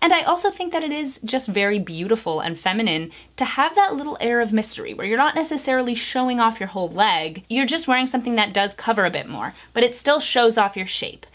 And I also think that it is just very beautiful and feminine to have that little air of mystery where you're not necessarily showing off your whole leg, you're just wearing something that does cover a bit more, but it still shows off your shape.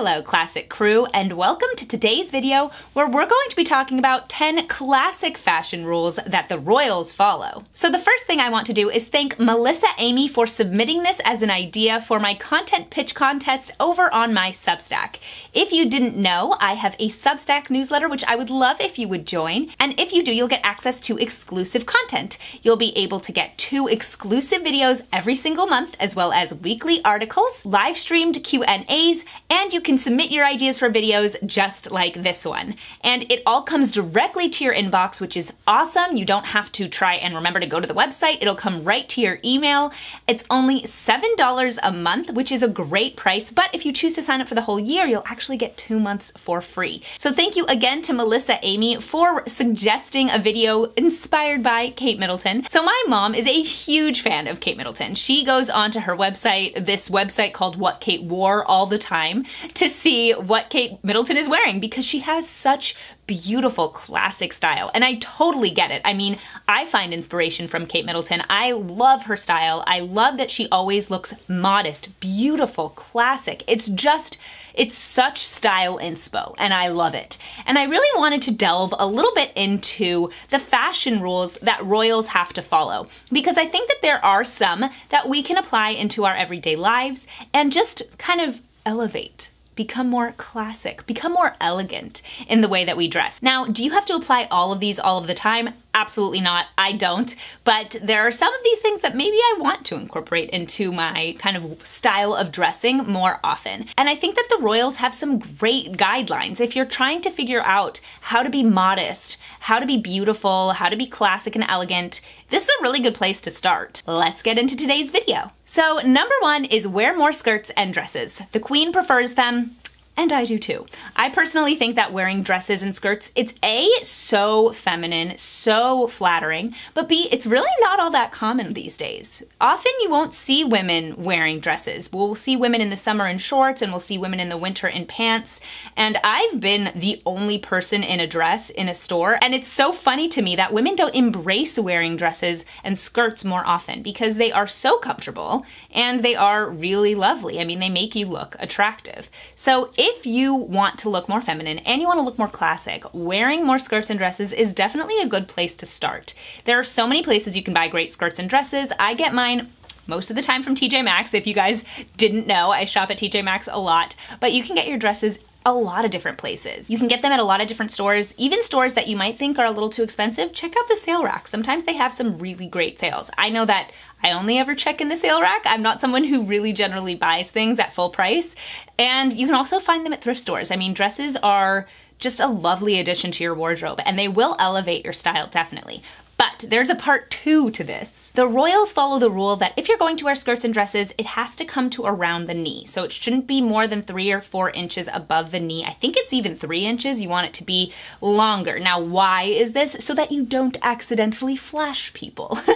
Hello classic crew and welcome to today's video where we're going to be talking about 10 classic fashion rules that the royals follow. So the first thing I want to do is thank Melissa Amy for submitting this as an idea for my content pitch contest over on my Substack. If you didn't know, I have a Substack newsletter which I would love if you would join and if you do you'll get access to exclusive content. You'll be able to get two exclusive videos every single month as well as weekly articles, live streamed Q&As, and you can submit your ideas for videos just like this one. And it all comes directly to your inbox, which is awesome. You don't have to try and remember to go to the website. It'll come right to your email. It's only $7 a month, which is a great price. But if you choose to sign up for the whole year, you'll actually get two months for free. So thank you again to Melissa Amy for suggesting a video inspired by Kate Middleton. So my mom is a huge fan of Kate Middleton. She goes onto her website, this website called What Kate Wore all the time to see what Kate Middleton is wearing because she has such beautiful classic style. And I totally get it. I mean, I find inspiration from Kate Middleton. I love her style. I love that she always looks modest, beautiful, classic. It's just, it's such style inspo and I love it. And I really wanted to delve a little bit into the fashion rules that royals have to follow because I think that there are some that we can apply into our everyday lives and just kind of elevate become more classic, become more elegant in the way that we dress. Now, do you have to apply all of these all of the time? Absolutely not. I don't. But there are some of these things that maybe I want to incorporate into my kind of style of dressing more often. And I think that the Royals have some great guidelines. If you're trying to figure out how to be modest, how to be beautiful, how to be classic and elegant, this is a really good place to start. Let's get into today's video. So number one is wear more skirts and dresses. The queen prefers them, and I do too. I personally think that wearing dresses and skirts, it's A, so feminine, so flattering, but B, it's really not all that common these days. Often you won't see women wearing dresses. We'll see women in the summer in shorts and we'll see women in the winter in pants. And I've been the only person in a dress in a store. And it's so funny to me that women don't embrace wearing dresses and skirts more often because they are so comfortable and they are really lovely. I mean, they make you look attractive. So if if you want to look more feminine and you want to look more classic, wearing more skirts and dresses is definitely a good place to start. There are so many places you can buy great skirts and dresses. I get mine most of the time from TJ Maxx. If you guys didn't know, I shop at TJ Maxx a lot, but you can get your dresses a lot of different places. You can get them at a lot of different stores, even stores that you might think are a little too expensive. Check out the sale rack. Sometimes they have some really great sales. I know that I only ever check in the sale rack. I'm not someone who really generally buys things at full price. And you can also find them at thrift stores. I mean, dresses are just a lovely addition to your wardrobe and they will elevate your style definitely. But there's a part two to this. The royals follow the rule that if you're going to wear skirts and dresses, it has to come to around the knee. So it shouldn't be more than three or four inches above the knee. I think it's even three inches. You want it to be longer. Now, why is this? So that you don't accidentally flash people.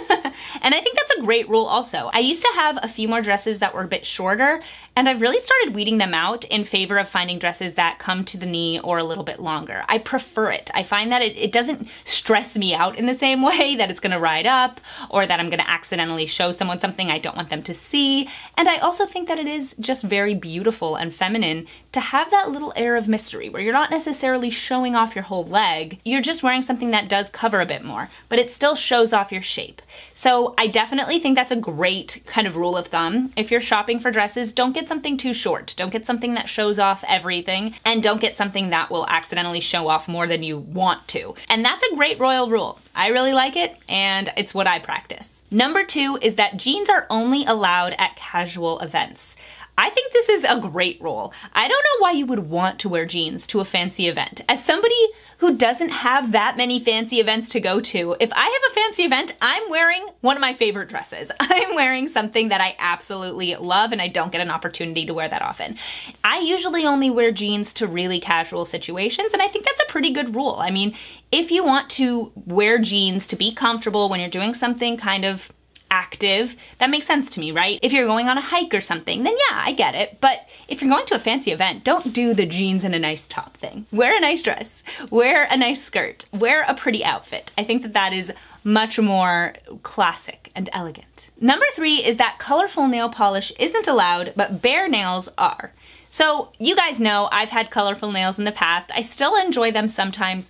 and I think that's a great rule also. I used to have a few more dresses that were a bit shorter and I've really started weeding them out in favor of finding dresses that come to the knee or a little bit longer. I prefer it. I find that it, it doesn't stress me out in the same way that it's gonna ride up or that I'm gonna accidentally show someone something I don't want them to see. And I also think that it is just very beautiful and feminine to have that little air of mystery where you're not necessarily showing off your whole leg. You're just wearing something that does cover a bit more, but it still shows off your shape. So I definitely think that's a great kind of rule of thumb. If you're shopping for dresses, don't get something too short. Don't get something that shows off everything and don't get something that will accidentally show off more than you want to. And that's a great royal rule. I really like it and it's what I practice. Number two is that jeans are only allowed at casual events. I think this is a great rule. I don't know why you would want to wear jeans to a fancy event. As somebody who doesn't have that many fancy events to go to, if I have a fancy event, I'm wearing one of my favorite dresses. I'm wearing something that I absolutely love and I don't get an opportunity to wear that often. I usually only wear jeans to really casual situations and I think that's a pretty good rule. I mean, if you want to wear jeans to be comfortable when you're doing something kind of active, that makes sense to me, right? If you're going on a hike or something, then yeah, I get it. But if you're going to a fancy event, don't do the jeans and a nice top thing. Wear a nice dress, wear a nice skirt, wear a pretty outfit. I think that that is much more classic and elegant. Number three is that colorful nail polish isn't allowed, but bare nails are. So you guys know I've had colorful nails in the past. I still enjoy them sometimes,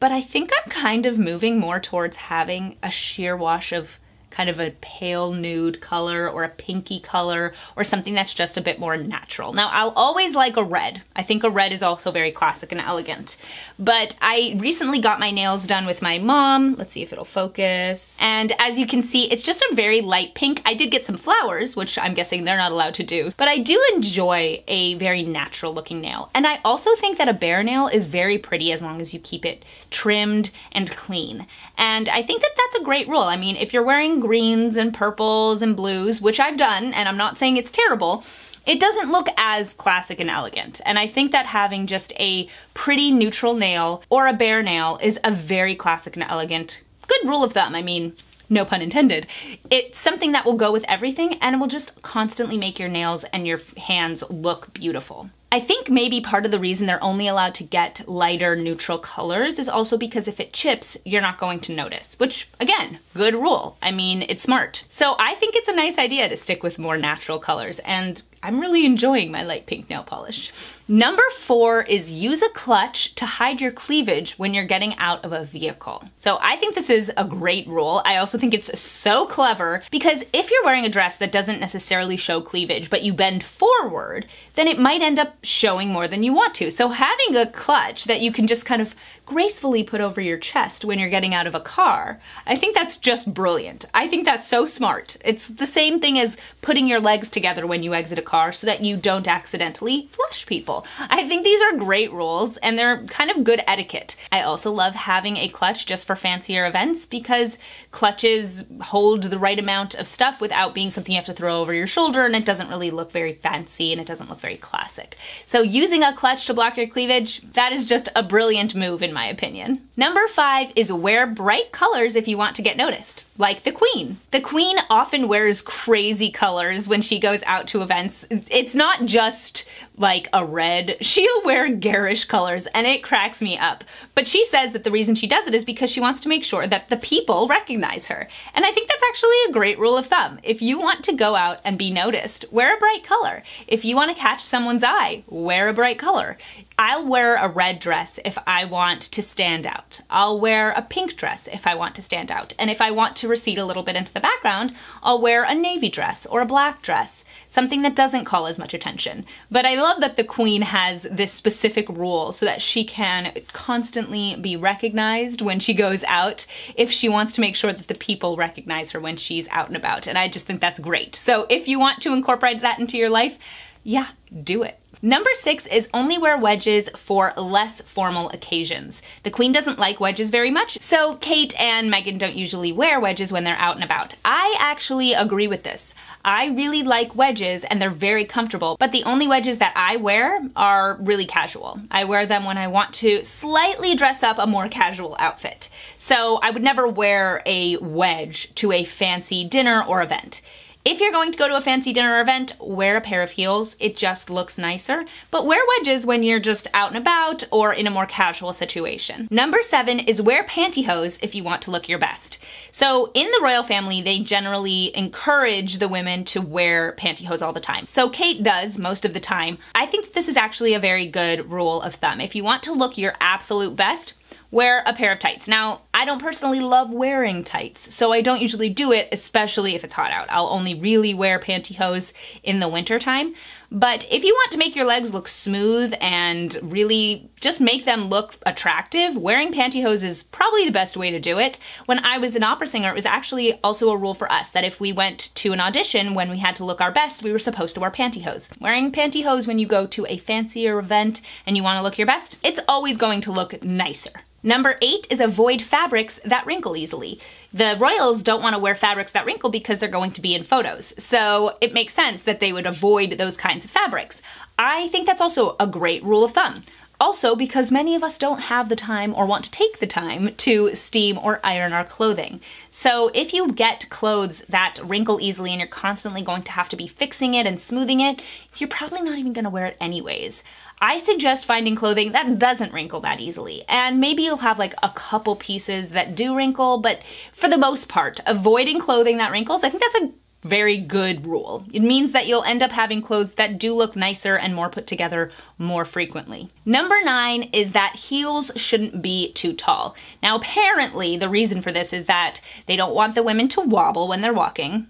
but I think I'm kind of moving more towards having a sheer wash of kind of a pale nude color or a pinky color or something that's just a bit more natural. Now, I'll always like a red. I think a red is also very classic and elegant. But I recently got my nails done with my mom. Let's see if it'll focus. And as you can see, it's just a very light pink. I did get some flowers, which I'm guessing they're not allowed to do. But I do enjoy a very natural looking nail. And I also think that a bare nail is very pretty as long as you keep it trimmed and clean. And I think that that's a great rule. I mean, if you're wearing greens and purples and blues, which I've done, and I'm not saying it's terrible, it doesn't look as classic and elegant. And I think that having just a pretty neutral nail or a bare nail is a very classic and elegant, good rule of thumb. I mean, no pun intended. It's something that will go with everything and will just constantly make your nails and your hands look beautiful. I think maybe part of the reason they're only allowed to get lighter neutral colors is also because if it chips, you're not going to notice, which again, good rule. I mean, it's smart. So I think it's a nice idea to stick with more natural colors and I'm really enjoying my light pink nail polish. Number four is use a clutch to hide your cleavage when you're getting out of a vehicle. So I think this is a great rule. I also think it's so clever because if you're wearing a dress that doesn't necessarily show cleavage, but you bend forward, then it might end up showing more than you want to. So having a clutch that you can just kind of gracefully put over your chest when you're getting out of a car, I think that's just brilliant. I think that's so smart. It's the same thing as putting your legs together when you exit a car so that you don't accidentally flush people. I think these are great rules and they're kind of good etiquette. I also love having a clutch just for fancier events because clutches hold the right amount of stuff without being something you have to throw over your shoulder and it doesn't really look very fancy and it doesn't look very classic. So using a clutch to block your cleavage, that is just a brilliant move in my opinion. Number five is wear bright colors if you want to get noticed like the Queen. The Queen often wears crazy colors when she goes out to events. It's not just like a red, she'll wear garish colors and it cracks me up. But she says that the reason she does it is because she wants to make sure that the people recognize her. And I think that's actually a great rule of thumb. If you want to go out and be noticed, wear a bright color. If you want to catch someone's eye, wear a bright color. I'll wear a red dress if I want to stand out. I'll wear a pink dress if I want to stand out. And if I want to recede a little bit into the background, I'll wear a navy dress or a black dress, something that doesn't call as much attention. But I love that the queen has this specific rule so that she can constantly be recognized when she goes out if she wants to make sure that the people recognize her when she's out and about. And I just think that's great. So if you want to incorporate that into your life, yeah, do it. Number six is only wear wedges for less formal occasions. The queen doesn't like wedges very much, so Kate and Meghan don't usually wear wedges when they're out and about. I actually agree with this. I really like wedges and they're very comfortable, but the only wedges that I wear are really casual. I wear them when I want to slightly dress up a more casual outfit. So I would never wear a wedge to a fancy dinner or event. If you're going to go to a fancy dinner event, wear a pair of heels. It just looks nicer. But wear wedges when you're just out and about or in a more casual situation. Number seven is wear pantyhose if you want to look your best. So in the royal family, they generally encourage the women to wear pantyhose all the time. So Kate does most of the time. I think this is actually a very good rule of thumb. If you want to look your absolute best, wear a pair of tights. Now, I don't personally love wearing tights, so I don't usually do it, especially if it's hot out. I'll only really wear pantyhose in the winter time. But if you want to make your legs look smooth and really just make them look attractive, wearing pantyhose is probably the best way to do it. When I was an opera singer, it was actually also a rule for us that if we went to an audition when we had to look our best, we were supposed to wear pantyhose. Wearing pantyhose when you go to a fancier event and you want to look your best, it's always going to look nicer. Number eight is avoid fabrics that wrinkle easily. The royals don't want to wear fabrics that wrinkle because they're going to be in photos. So it makes sense that they would avoid those kinds of fabrics. I think that's also a great rule of thumb. Also, because many of us don't have the time or want to take the time to steam or iron our clothing. So, if you get clothes that wrinkle easily and you're constantly going to have to be fixing it and smoothing it, you're probably not even going to wear it anyways. I suggest finding clothing that doesn't wrinkle that easily. And maybe you'll have like a couple pieces that do wrinkle, but for the most part, avoiding clothing that wrinkles, I think that's a very good rule. It means that you'll end up having clothes that do look nicer and more put together more frequently. Number nine is that heels shouldn't be too tall. Now, apparently, the reason for this is that they don't want the women to wobble when they're walking.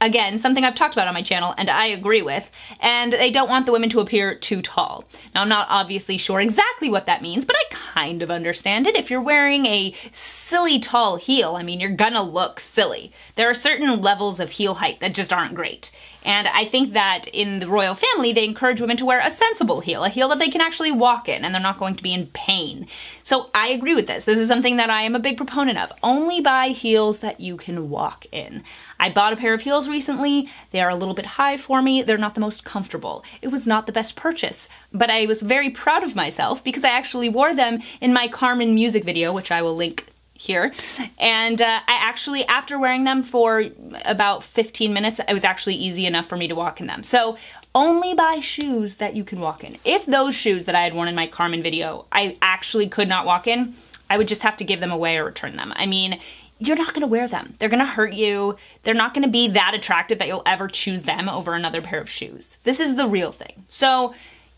Again, something I've talked about on my channel and I agree with, and they don't want the women to appear too tall. Now, I'm not obviously sure exactly what that means, but I kind of understand it. If you're wearing a silly tall heel, I mean, you're gonna look silly. There are certain levels of heel height that just aren't great. And I think that in the royal family, they encourage women to wear a sensible heel, a heel that they can actually walk in and they're not going to be in pain. So I agree with this. This is something that I am a big proponent of. Only buy heels that you can walk in. I bought a pair of heels recently. They are a little bit high for me. They're not the most comfortable. It was not the best purchase, but I was very proud of myself because I actually wore them in my Carmen music video, which I will link here. And uh, I actually, after wearing them for about 15 minutes, it was actually easy enough for me to walk in them. So only buy shoes that you can walk in. If those shoes that I had worn in my Carmen video, I actually could not walk in, I would just have to give them away or return them. I mean, you're not gonna wear them. They're gonna hurt you. They're not gonna be that attractive that you'll ever choose them over another pair of shoes. This is the real thing. So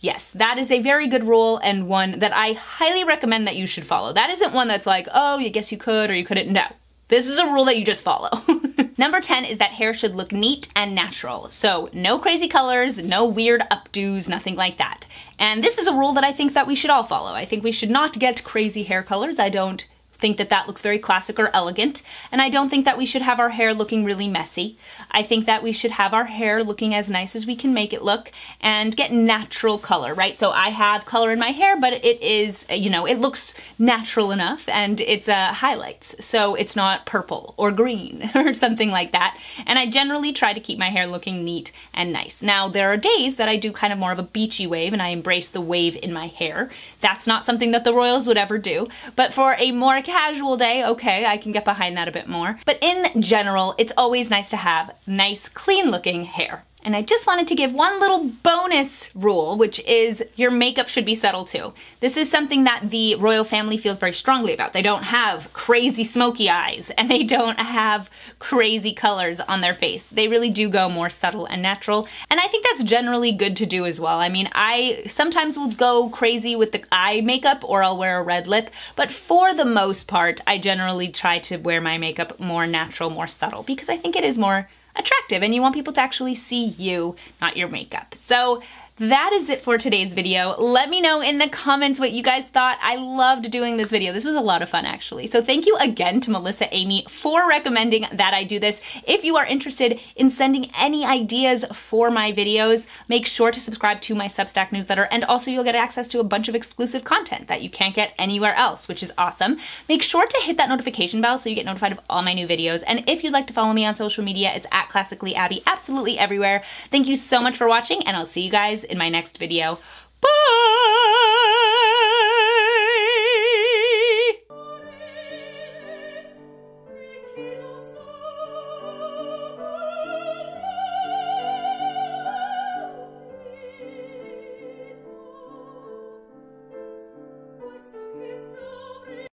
Yes, that is a very good rule and one that I highly recommend that you should follow. That isn't one that's like, oh, you guess you could or you couldn't. No. This is a rule that you just follow. Number 10 is that hair should look neat and natural. So no crazy colors, no weird updos, nothing like that. And this is a rule that I think that we should all follow. I think we should not get crazy hair colors. I don't think that that looks very classic or elegant, and I don't think that we should have our hair looking really messy. I think that we should have our hair looking as nice as we can make it look and get natural color, right? So I have color in my hair, but it is, you know, it looks natural enough and it's uh, highlights, so it's not purple or green or something like that. And I generally try to keep my hair looking neat and nice. Now, there are days that I do kind of more of a beachy wave and I embrace the wave in my hair. That's not something that the royals would ever do, but for a more casual day, okay, I can get behind that a bit more. But in general, it's always nice to have nice, clean looking hair. And I just wanted to give one little bonus rule, which is your makeup should be subtle too. This is something that the royal family feels very strongly about. They don't have crazy smoky eyes and they don't have crazy colors on their face. They really do go more subtle and natural. And I think that's generally good to do as well. I mean, I sometimes will go crazy with the eye makeup or I'll wear a red lip, but for the most part, I generally try to wear my makeup more natural, more subtle because I think it is more attractive and you want people to actually see you, not your makeup. So that is it for today's video. Let me know in the comments what you guys thought. I loved doing this video. This was a lot of fun actually. So thank you again to Melissa Amy for recommending that I do this. If you are interested in sending any ideas for my videos, make sure to subscribe to my Substack newsletter and also you'll get access to a bunch of exclusive content that you can't get anywhere else, which is awesome. Make sure to hit that notification bell so you get notified of all my new videos. And if you'd like to follow me on social media, it's at Classically Abby absolutely everywhere. Thank you so much for watching and I'll see you guys in my next video. Bye!